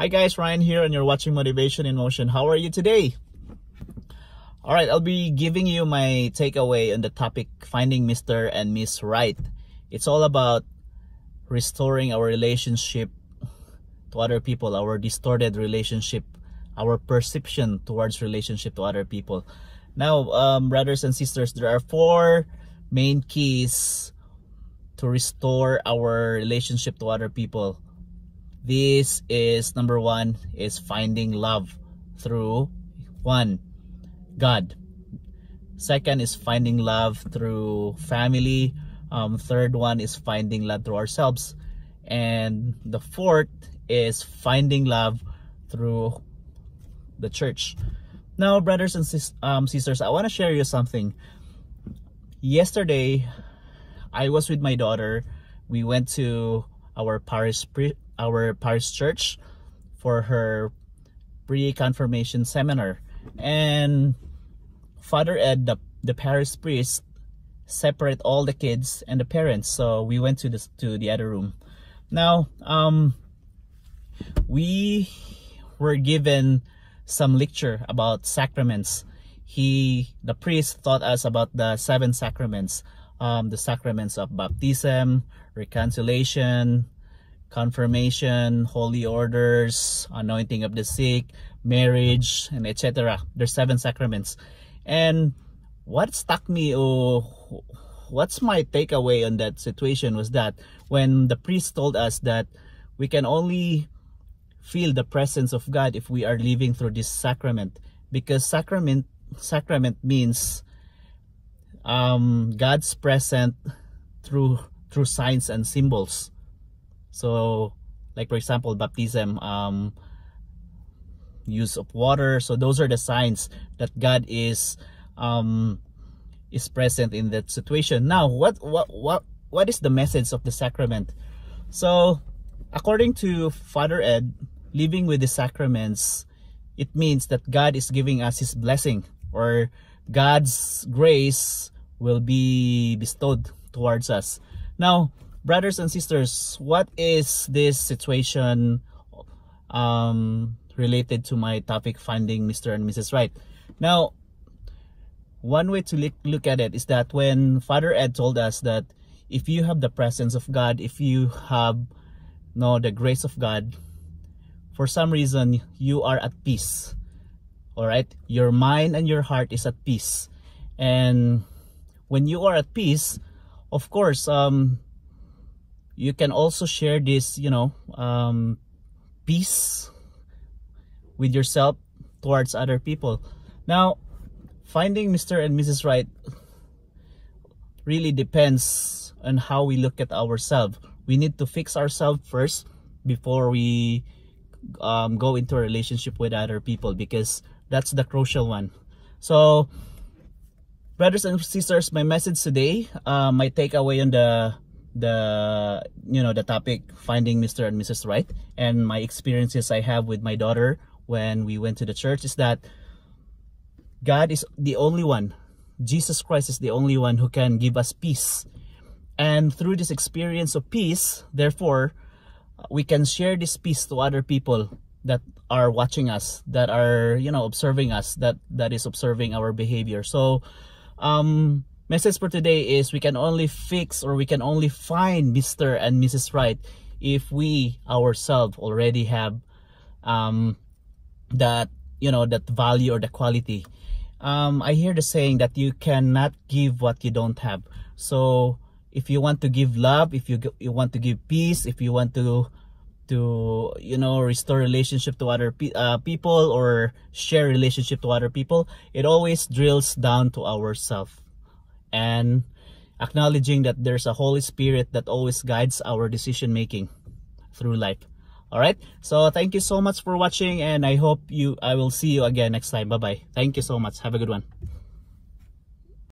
Hi guys, Ryan here and you're watching Motivation in Motion. How are you today? Alright, I'll be giving you my takeaway on the topic finding Mr. and Miss Right. It's all about restoring our relationship to other people, our distorted relationship, our perception towards relationship to other people. Now, um, brothers and sisters, there are four main keys to restore our relationship to other people this is number one is finding love through one god. Second is finding love through family. Um, third one is finding love through ourselves. And the fourth is finding love through the church. Now brothers and sis um, sisters i want to share you something. Yesterday i was with my daughter. We went to our parish our parish church for her pre-confirmation seminar. And Father Ed the, the parish priest separate all the kids and the parents. So we went to the to the other room. Now um we were given some lecture about sacraments. He the priest taught us about the seven sacraments um the sacraments of baptism reconciliation confirmation, holy orders, anointing of the sick, marriage, and etc. There's seven sacraments. And what stuck me, oh, what's my takeaway on that situation was that when the priest told us that we can only feel the presence of God if we are living through this sacrament because sacrament sacrament means um, God's present through through signs and symbols so like for example baptism um use of water. So those are the signs that god is um is present in that situation. Now what what what what is the message of the sacrament? So according to father ed living with the sacraments it means that god is giving us his blessing or god's grace will be bestowed towards us. Now brothers and sisters what is this situation um, related to my topic finding mr and mrs right? Now one way to look, at it is that when father ed told us that if you have the presence of god if you have no the grace of god for some reason you are at peace. All right? Your mind and your heart is at peace. And when you are at peace of course um you can also share this you know um, peace with yourself towards other people. Now finding mr and mrs right really depends on how we look at ourselves. We need to fix ourselves first before we um, go into a relationship with other people because that's the crucial one. So brothers and sisters my message today uh, my takeaway on the the you know the topic finding Mr. and Mrs. Right and my experiences I have with my daughter when we went to the church is that God is the only one Jesus Christ is the only one who can give us peace and through this experience of peace therefore we can share this peace to other people that are watching us that are you know observing us that that is observing our behavior so um message for today is we can only fix or we can only find Mr. and Mrs. Right if we ourselves already have um, that you know that value or the quality um, I hear the saying that you cannot give what you don't have so if you want to give love if you you want to give peace if you want to to you know restore relationship to other pe uh, people or share relationship to other people it always drills down to ourselves and acknowledging that there's a Holy Spirit that always guides our decision making through life. All right. So thank you so much for watching and I hope you I will see you again next time. Bye-bye. Thank you so much. Have a good one.